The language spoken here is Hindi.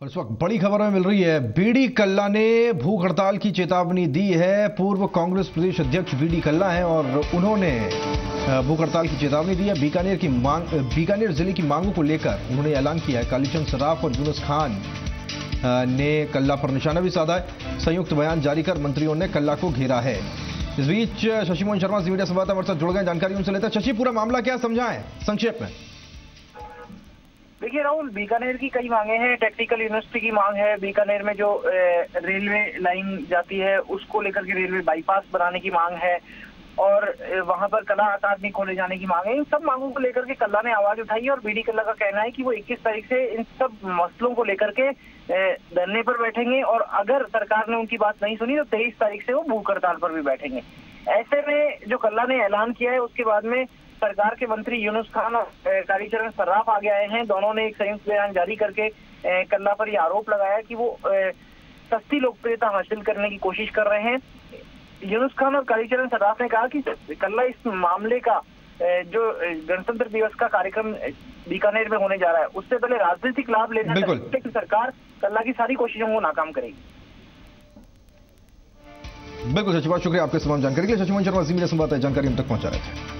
और इस वक्त बड़ी खबर में मिल रही है, बीडी कल्ला ने भूख हड़ताल की चेतावनी दी है। पूर्व कांग्रेस प्रदेश अध्यक्ष बीडी कल्ला हैं और उन्होंने भूख हड़ताल की चेतावनी दी है। बीकानेर की मांग बीकानेर ज़िले की मांगों को लेकर उन्होंने ऐलान किया है। कालीचंद सराफ और यूनुस खान ने कल्ला पर निशाना भी साधा है। संयुक्त बयान जारी कर मंत्रियों ने कल्ला को घेरा है। इस बीच शशि मोहन शर्मा मीडिया संवाददाता हमारे साथ जुड़ गए। जानकारी उनसे लेते शशि, पूरा मामला क्या समझाएँ। संक्षेप में। देखिए राहुल, बीकानेर की कई मांगे हैं। टेक्निकल यूनिवर्सिटी की मांग है। बीकानेर में जो रेलवे लाइन जाती है, उसको लेकर के रेलवे बाईपास बनाने की मांग है। और वहाँ पर कला अकादमी खोले जाने की मांग है। इन सब मांगों को लेकर के कल्ला ने आवाज़ उठाई है और बीडी कल्ला का कहना है कि वो 21 तारीख से इन सब मसलों को लेकर के धरने पर बैठेंगे। और अगर सरकार ने उनकी बात नहीं सुनी तो तेईस तारीख से वो भूख हड़ताल पर भी बैठेंगे। ऐसे में जो कल्ला ने ऐलान किया है उसके बाद में सरकार के मंत्री यूनुस खान और कालीचरण सर्राफ आगे आए हैं। दोनों ने एक संयुक्त बयान जारी करके कल्ला पर यह आरोप लगाया कि वो सस्ती लोकप्रियता हासिल करने की कोशिश कर रहे हैं। यूनुस खान और कालीचरण सर्राफ ने कहा कि कल्ला इस मामले का जो गणतंत्र दिवस का कार्यक्रम बीकानेर में होने जा रहा है उससे पहले राजनीतिक लाभ लेना सरकार कल्ला की सारी कोशिशों को नाकाम करेगी। बिल्कुल सचिव शुक्रिया, आपके तमाम जानकारी के लिए। सचिव शर्मा जी मेरे संवाददाता जानकारी हम तक पहुँचा रहे थे।